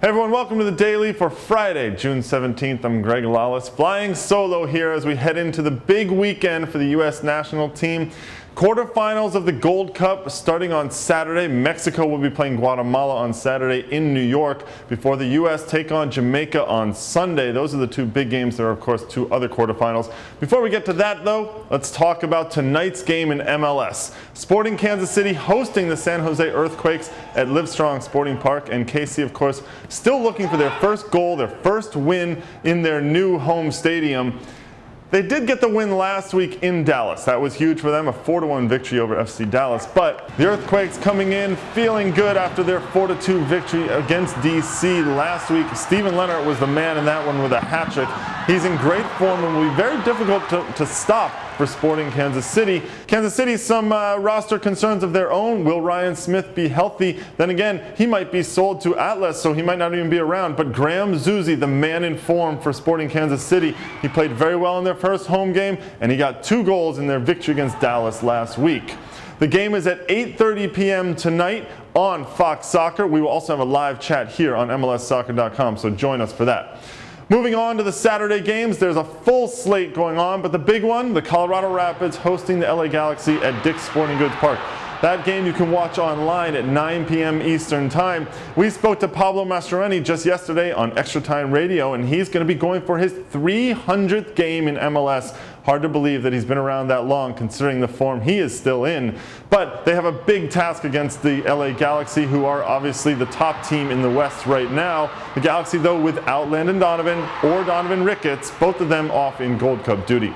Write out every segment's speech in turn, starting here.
Hey everyone, welcome to the Daily for Friday, June 17th. I'm Greg Lawless, flying solo here as we head into the big weekend for the U.S. national team. Quarterfinals of the Gold Cup starting on Saturday. Mexico will be playing Guatemala on Saturday in New York before the U.S. take on Jamaica on Sunday. Those are the two big games. There are, of course, two other quarterfinals. Before we get to that, though, let's talk about tonight's game in MLS. Sporting Kansas City hosting the San Jose Earthquakes at Livestrong Sporting Park. And KC, of course, still looking for their first goal, their first win in their new home stadium. They did get the win last week in Dallas. That was huge for them, a 4-1 victory over FC Dallas. But the Earthquakes coming in feeling good after their 4-2 victory against DC last week. Steven Lenhart was the man in that one with a hat trick. He's in great form and will be very difficult to, to stop for Sporting Kansas City. Kansas City, some uh, roster concerns of their own. Will Ryan Smith be healthy? Then again, he might be sold to Atlas, so he might not even be around. But Graham Zusi, the man in form for Sporting Kansas City, he played very well in their first home game, and he got two goals in their victory against Dallas last week. The game is at 8.30 p.m. tonight on Fox Soccer. We will also have a live chat here on MLSsoccer.com, so join us for that. Moving on to the Saturday games, there's a full slate going on, but the big one, the Colorado Rapids hosting the LA Galaxy at Dick's Sporting Goods Park. That game you can watch online at 9 p.m. Eastern Time. We spoke to Pablo Mastroeni just yesterday on Extra Time Radio, and he's going to be going for his 300th game in MLS. Hard to believe that he's been around that long considering the form he is still in. But they have a big task against the LA Galaxy, who are obviously the top team in the West right now. The Galaxy, though, without Landon Donovan or Donovan Ricketts, both of them off in Gold Cup duty.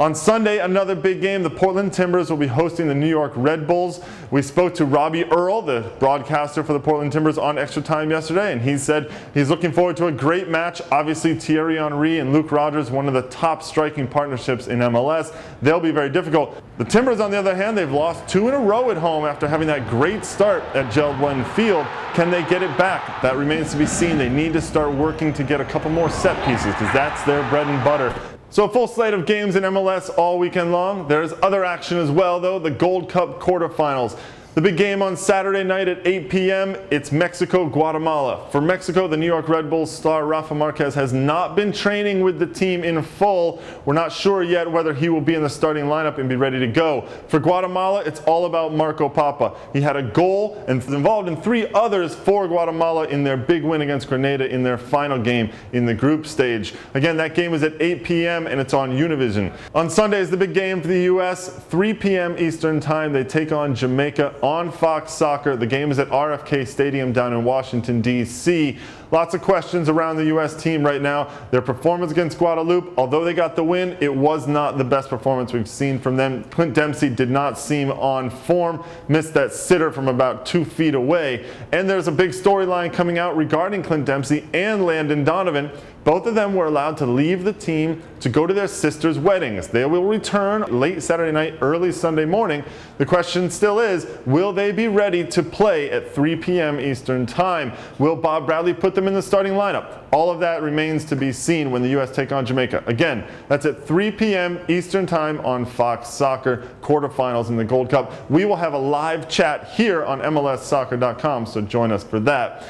On Sunday, another big game. The Portland Timbers will be hosting the New York Red Bulls. We spoke to Robbie Earle, the broadcaster for the Portland Timbers, on Extra Time yesterday, and he said he's looking forward to a great match. Obviously, Thierry Henry and Luke Rodgers, one of the top striking partnerships in MLS. They'll be very difficult. The Timbers, on the other hand, they've lost two in a row at home after having that great start at Jeld-Wen Field. Can they get it back? That remains to be seen. They need to start working to get a couple more set pieces because that's their bread and butter. So a full slate of games in MLS all weekend long. There's other action as well though, the Gold Cup quarterfinals. The big game on Saturday night at 8 p.m., it's Mexico-Guatemala. For Mexico, the New York Red Bulls star Rafa Marquez has not been training with the team in full. We're not sure yet whether he will be in the starting lineup and be ready to go. For Guatemala, it's all about Marco Pappa. He had a goal and is involved in three others for Guatemala in their big win against Grenada in their final game in the group stage. Again, that game is at 8 p.m. and it's on Univision. On Sunday is the big game for the U.S. 3 p.m. Eastern Time. They take on Jamaica on Fox Soccer. The game is at RFK Stadium down in Washington, D.C. Lots of questions around the U.S. team right now. Their performance against Guadeloupe, although they got the win, it was not the best performance we've seen from them. Clint Dempsey did not seem on form, missed that sitter from about two feet away. And there's a big storyline coming out regarding Clint Dempsey and Landon Donovan. Both of them were allowed to leave the team to go to their sisters' weddings. They will return late Saturday night, early Sunday morning. The question still is, will they be ready to play at 3 p.m. Eastern Time? Will Bob Bradley put them in the starting lineup? All of that remains to be seen when the U.S. take on Jamaica. Again, that's at 3 p.m. Eastern Time on Fox Soccer quarterfinals in the Gold Cup. We will have a live chat here on MLSsoccer.com, so join us for that.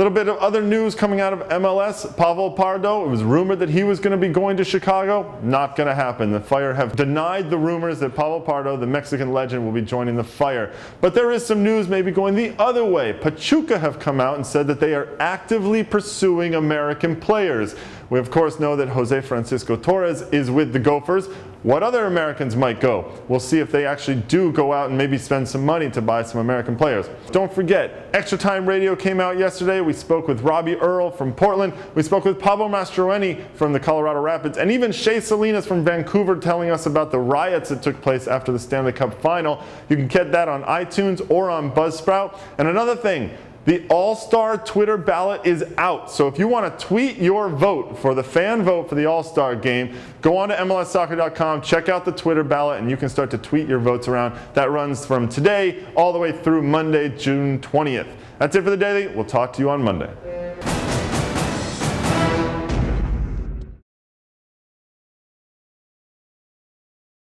Little bit of other news coming out of MLS. Pavel Pardo, it was rumored that he was going to be going to Chicago. Not going to happen. The Fire have denied the rumors that Pavel Pardo, the Mexican legend, will be joining the Fire. But there is some news maybe going the other way. Pachuca have come out and said that they are actively pursuing American players. We of course know that Jose Francisco Torres is with the Gophers. What other Americans might go? We'll see if they actually do go out and maybe spend some money to buy some American players. Don't forget, Extra Time Radio came out yesterday. We spoke with Robbie Earle from Portland. We spoke with Pablo Mastroeni from the Colorado Rapids, and even Shea Salinas from Vancouver telling us about the riots that took place after the Stanley Cup final. You can get that on iTunes or on Buzzsprout. And another thing, the All-Star Twitter ballot is out. So if you want to tweet your vote for the fan vote for the All-Star game, go on to MLSsoccer.com, check out the Twitter ballot, and you can start to tweet your votes around. That runs from today all the way through Monday, June 20th. That's it for the daily. We'll talk to you on Monday.